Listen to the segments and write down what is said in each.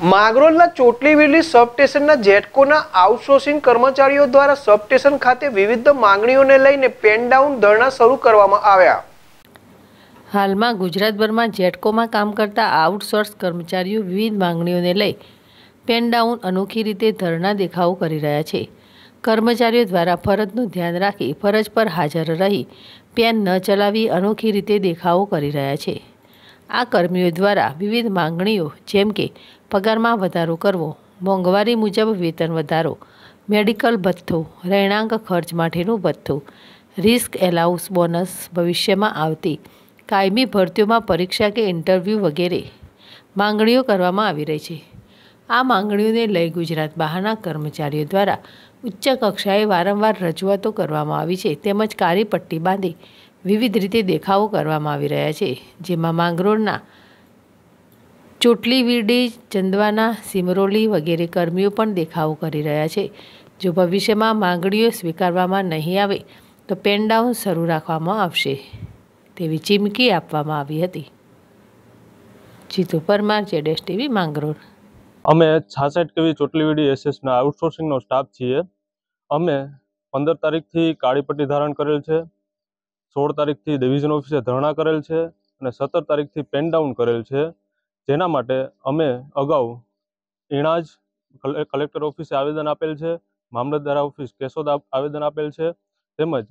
માગરોલના ચોટલી વીરલી સબસ્ટેશનના જેટકોના outsourcing કર્મચારીઓ દ્વારા substation ખાતે વિવિધ માંગણીઓને લઈને પેન ડાઉન ધરણા શરૂ કરવામાં આવ્યા. હાલમાં ગુજરાતભરમાં જેટકોમાં કામ કરતા આઉટસોર્સ કર્મચારીઓ વિવિધ માંગણીઓને લઈ પેન ડાઉન અનોખી રીતે ધરણા દેખાવો કરી રહ્યા છે. કર્મચારીઓ દ્વારા ફરજનું ધ્યાન રાખી ફરજ પર હાજર રહી પેન ન ચલાવી અનોખી રીતે દેખાવો કરી રહ્યા છે. આ કર્મીઓ દ્વારા વિવિધ માંગણીઓ, જેમ કે પગારમાં વધારો કરવો, મોંઘવારી મુજબ વેતન વધારો, મેડિકલ ભથ્થો, રહેણાંક ખર્ચ માટેનું ભથ્થું, રિસ્ક એલાઉન્સ બોનસ ભવિષ્યમાં આવતી, કાયમી ભરતીઓમાં પરીક્ષા કે ઇન્ટરવ્યૂ વગેરે માંગણીઓ કરવામાં આવી રહી છે. આ માંગણીઓને લઈ ગુજરાત બહારના કર્મચારીઓ દ્વારા ઉચ્ચ કક્ષાએ વારંવાર રજૂઆતો કરવામાં આવી છે. તેમજ કાળી પટ્ટી બાંધી વિવિધ રીતે દેખાવો કરવામાં આવી રહ્યા છે, જેમાં માંગરોળના ચોટલી વીરડી ચંદવાના, સિમરોલી વગેરે કર્મીઓ પણ દેખાવો કરી રહ્યા છે. જો ભવિષ્યમાં માંગણીઓ સ્વીકારવામાં નહીં આવે, તો પેનડાઉન શરૂ રાખવામાં આવશે, તેવી ચીમકી આપવામાં આવી હતી. જીતુ પરમાર, જેડેશ ટીવી, માંગરોળ. અમે છાસઠ કેવી ચોટલીવીડી એસએસના આઉટસોર્સિંગનો સ્ટાફ છીએ. અમે પંદર તારીખથી કાળી પટ્ટી ધારણ કરેલ છે. સોળ તારીખથી ડિવિઝન ઓફિસે ધરણા કરેલ છે અને સત્તર તારીખથી પેન ડાઉન કરેલ છે. જેના માટે અમે અગાઉ ઇણાજ કલે- કલેક્ટર ઓફિસે આવેદન આપેલ છે, મામલતદાર ઓફિસ કેશોદ આવેદન આપેલ છે, તેમજ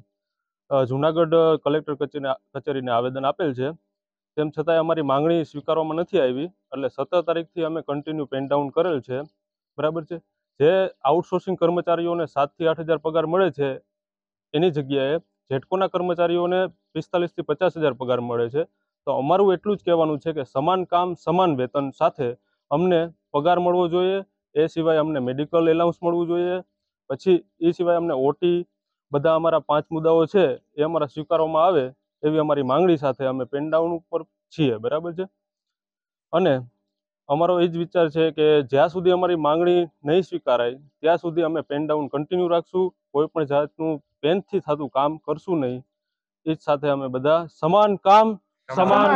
જુનાગઢ કલેક્ટર કચેરીને કચેરીને આવેદન આપેલ છે. તેમ છતાંય અમારી માંગણી સ્વીકારવામાં નથી આવી, એટલે સત્તર તારીખથી અમે કન્ટિન્યુ પેન ડાઉન કરેલ છે. બરાબર છે? જે આઉટસોર્સિંગ કર્મચારીઓને સાતથી આઠ હજાર પગાર મળે છે, એની જગ્યાએ જેટકોના કર્મચારીઓને પિસ્તાલીસથી પચાસ હજાર પગાર મળે છે. તો અમારું એટલું જ કહેવાનું છે કે સમાન કામ, સમાન વેતન સાથે અમને પગાર મળવો જોઈએ. એ સિવાય અમને મેડિકલ એલાઉન્સ મળવું જોઈએ. પછી એ સિવાય અમને ઓટી બધા અમારા પાંચ મુદ્દાઓ છે એ અમારા સ્વીકારવામાં આવે એવી અમારી માંગણી સાથે અમે પેન ડાઉન ઉપર છીએ. બરાબર છે? અને અમારો એ જ વિચાર છે કે જ્યાં સુધી અમારી માંગણી નહીં સ્વીકારાય ત્યાં સુધી અમે પેન ડાઉન કન્ટિન્યુ રાખશું કોઈ પણ જાતનું પેનથી થતું કામ કરશું નહીં. એ જ સાથે અમે બધા સમાન કામ સમાન